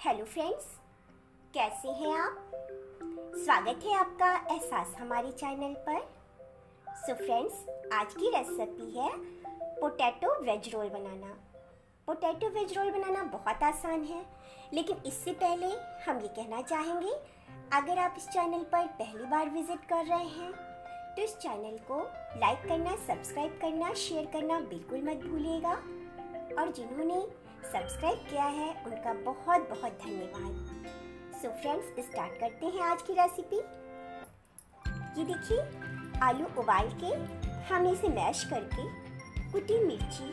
Hello friends, कैसे हैं आप? स्वागत है आपका एहसास हमारे चैनल पर। सो so फ्रेंड्स आज की रेसिपी है पोटैटो वेज रोल बनाना। पोटैटो वेज रोल बनाना बहुत आसान है, लेकिन इससे पहले हम ये कहना चाहेंगे, अगर आप इस चैनल पर पहली बार विज़िट कर रहे हैं तो इस चैनल को लाइक करना सब्सक्राइब करना शेयर करना बिल्कुल मत भूलिएगा। और जिन्होंने सब्सक्राइब किया है, उनका बहुत बहुत धन्यवाद। सो फ्रेंड्स स्टार्ट करते हैं आज की रेसिपी ये देखिए, आलू उबाल के हम इसे मैश करके कुटी मिर्ची,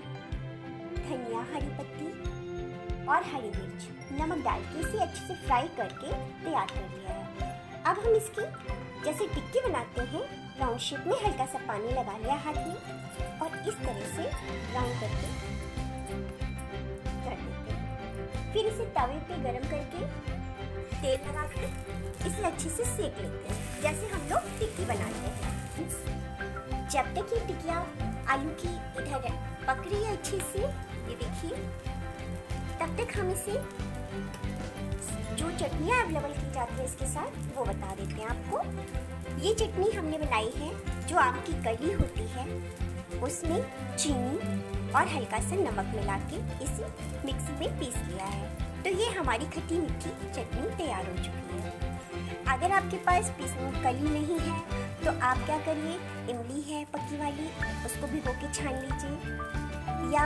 धनिया, हरी पत्ती और हरी मिर्च, नमक डाल के इसे अच्छे से फ्राई करके तैयार कर लिया है। अब हम इसकी, जैसे टिक्की बनाते हैं राउंड शेप में हल्का सा पानी लगा लिया हाथ में और इस तरह से राउंड करके फिर इसे तवे पे गरम करके तेल लगा के इसे अच्छे से सेक लेते हैं, जैसे हम लोग टिक्की बनाते हैं। जब तक ये टिक्किया आलू की इधर पक रही है अच्छे से, ये देखिए, तब तक हम इसे जो चटनियाँ अवेलेबल की जाती है इसके साथ, वो बता देते हैं आपको। ये चटनी हमने बनाई है, जो आम की कली होती है, उसमें चीनी और हल्का सा नमक मिला के इसे मिक्सी में पीस लिया है। तो ये हमारी खट्टी मीठी चटनी तैयार हो चुकी है। अगर आपके पास पीसने कली नहीं है तो आप क्या करिए? इमली है पक्की वाली, उसको भिगो के छान लीजिए। या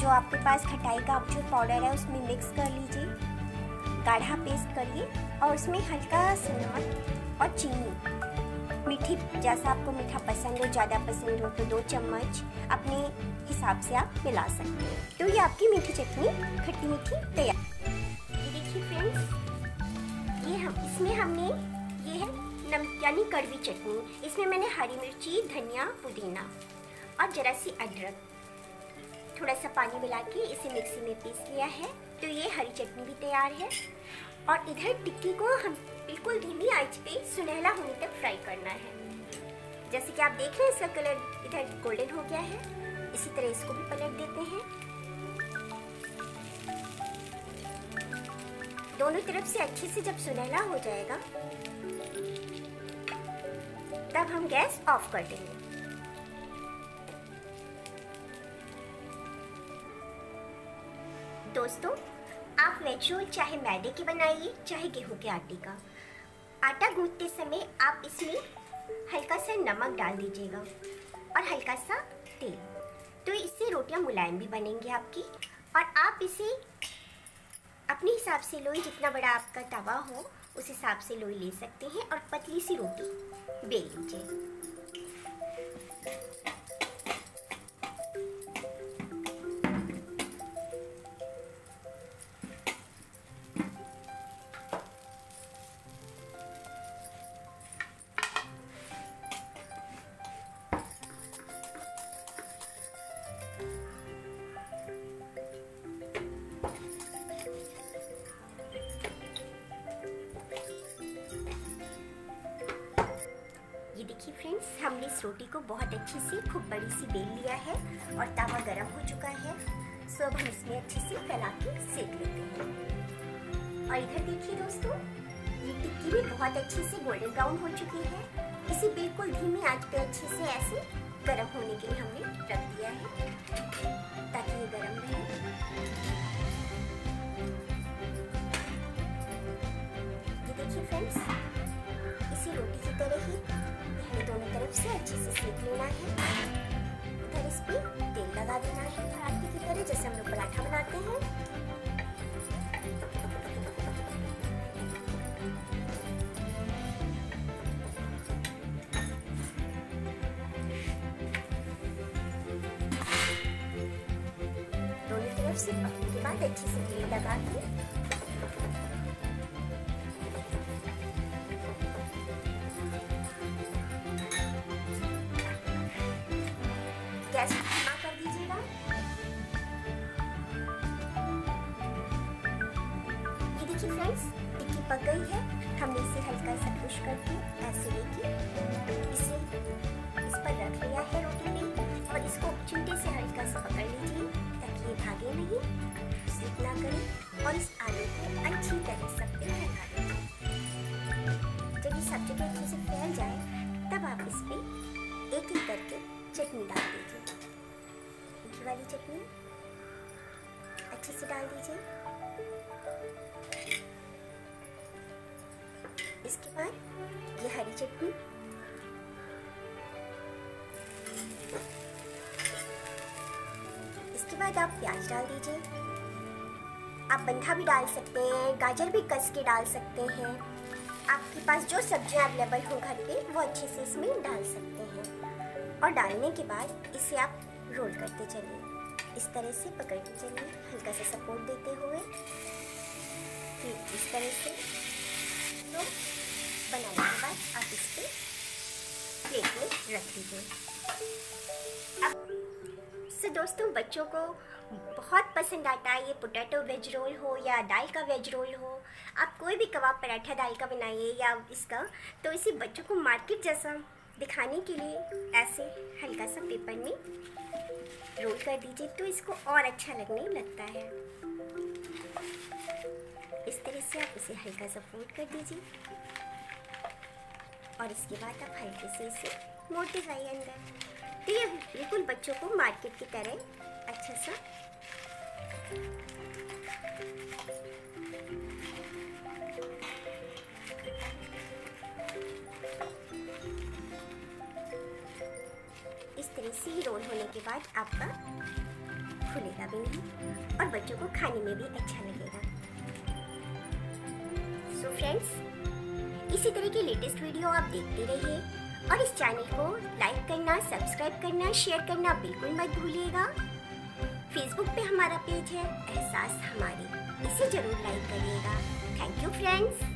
जो आपके पास खटाई का जो पाउडर है, उसमें मिक्स कर लीजिए। गाढ़ा पेस्ट करिए और उसमें हल्का सा नमक और चीनी मीठी, जैसा आपको मीठा पसंद हो, ज़्यादा पसंद हो तो दो चम्मच अपने हिसाब से आप मिला सकते हैं। तो ये आपकी मीठी चटनी, खट्टी मीठी तैयार। देखिए फ्रेंड्स ये हम, इसमें हमने, ये है नम, यानी कड़वी चटनी। इसमें मैंने हरी मिर्ची, धनिया, पुदीना और जरा सी अदरक। थोड़ा सा पानी मिला के इसे मिक्सी में पीस लिया है। तो ये हरी चटनी भी तैयार है। और इधर टिक्की को हम बिल्कुल धीमी आँच पे सुनहला होने तक फ्राई करना है। जैसे कि आप देख रहे हैं, इसका कलर इधर गोल्डन हो गया है। इसी तरह इसको भी पलट देते हैं। दोनों तरफ़ से अच्छे से जब सुनहला हो जाएगा, तब हम गैस ऑफ़ कर देंगे। दोस्तों आप वेज रोल चाहे मैदे की बनाइए, चाहे गेहूँ के आटे का। आटा गूंथते समय आप इसमें हल्का सा नमक डाल दीजिएगा और हल्का सा तेल। तो इससे रोटियाँ मुलायम भी बनेंगी आपकी और आप इसे अपने हिसाब से लोई, जितना बड़ा आपका तवा हो, उस हिसाब से लोई ले सकते हैं और पतली सी रोटी बेल लीजिए। फ्रेंड्स हमने इस रोटी को बहुत अच्छे से, खूब बड़ी सी बेल लिया है और तवा गर्म हो चुका है। सो अब हम इसमें अच्छे से फैला के सेक लेते हैं। और इधर देखिए दोस्तों, ये टिक्की भी बहुत अच्छे से गोल्डन ब्राउन हो चुकी है। इसे बिल्कुल धीमी आँच पे अच्छे से ऐसे गर्म होने के लिए हमने रख दिया है, ताकि ये गर्म रहे। सेक लेना है। इधर इस पे तेल लगा देना है पराठे की तरह, जैसे हम लोग पराठा बनाते हैं। दोनों तरफ़ से पकने के बाद अच्छे से तेल लगा के गैस धीमा कर दीजिएगा। ये देखिए फ्रेंड्स टिक्की पक गई है। हमने इसे हल्का सा पुश करके ऐसे लेके इसे इस पर रख लिया है रोटी में। और इसको चिमटे से हल्का सा पकड़ लीजिए, ताकि ये भागे नहीं। स्लिप ना करें और इस आलू को अच्छी तरह सब पे फैला जब ये सब जगह अच्छे से फैल जाए, तब आप इस पर एक एक करके मीठी वाली चटनी। अच्छे से डाल दीजिए। इसके बाद ये हरी चटनी। इसके बाद आप प्याज डाल दीजिए। आप बंधा भी डाल सकते हैं, गाजर भी कस के डाल सकते हैं। आपके पास जो सब्ज़ियाँ अवेलेबल हो घर पे, वो अच्छे से इसमें डाल सकते हैं। और डालने के बाद इसे आप रोल करते चलिए। इस तरह से पकड़ते चलिए। हल्का सा सपोर्ट देते हुए। फिर इस तरह से तो बनाने के बाद आप इस पर प्लेट में रख दीजिए। अब से दोस्तों, बच्चों को बहुत पसंद आता है ये पोटैटो वेज रोल हो या दाल का वेज रोल हो। आप कोई भी कबाब, पराठा दाल का बनाइए या इसका तो इसे बच्चों को मार्केट जैसा दिखाने के लिए ऐसे हल्का सा पेपर में रोल कर दीजिए तो इसको और अच्छा लगने लगता है। इस तरह से आप इसे हल्का सा फोल्ड कर दीजिए। और इसके बाद आप हल्के से इसे मोटे जाइए अंदर। तो ये बिल्कुल बच्चों को मार्केट की तरह बाद आपका खुलेगा भी नहीं और बच्चों को खाने में भी अच्छा लगेगा। सो so फ्रेंड्स इसी तरह की लेटेस्ट वीडियो आप देखते रहिए और इस चैनल को लाइक करना सब्सक्राइब करना शेयर करना बिल्कुल मत भूलिएगा। फेसबुक पे हमारा पेज है, एहसास हमारी। इसे ज़रूर लाइक करिएगा। Thank you friends